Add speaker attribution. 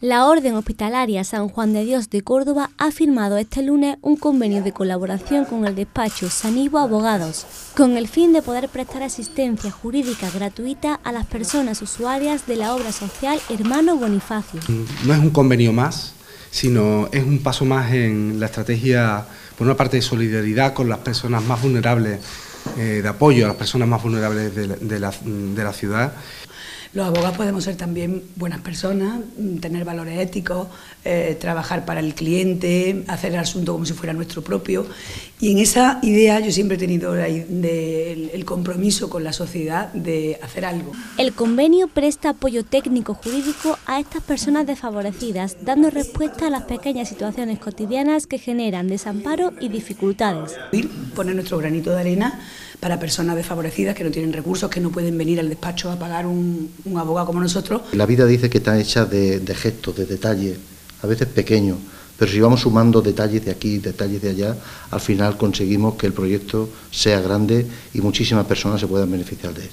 Speaker 1: La Orden Hospitalaria San Juan de Dios de Córdoba ha firmado este lunes un convenio de colaboración con el despacho Sanivo Abogados, con el fin de poder prestar asistencia jurídica gratuita a las personas usuarias de la obra social Hermano Bonifacio.
Speaker 2: No es un convenio más, sino es un paso más en la estrategia, por una parte, de solidaridad con las personas más vulnerables, eh, de apoyo a las personas más vulnerables de la ciudad
Speaker 3: los abogados podemos ser también buenas personas, mm, tener valores éticos, eh, trabajar para el cliente, hacer el asunto como si fuera nuestro propio. Y en esa idea yo siempre he tenido el compromiso con la sociedad de hacer algo.
Speaker 1: El convenio presta apoyo técnico jurídico a estas personas desfavorecidas, dando respuesta a las pequeñas situaciones cotidianas que generan desamparo y dificultades.
Speaker 3: Poner nuestro granito de arena para personas desfavorecidas que no tienen recursos, que no pueden venir al despacho a pagar un, abogado como nosotros.
Speaker 4: La vida dice que está hecha de, gestos, de detalles, a veces pequeños, pero si vamos sumando detalles de aquí, detalles de allá, al final conseguimos que el proyecto sea grande y muchísimas personas se puedan beneficiar de él.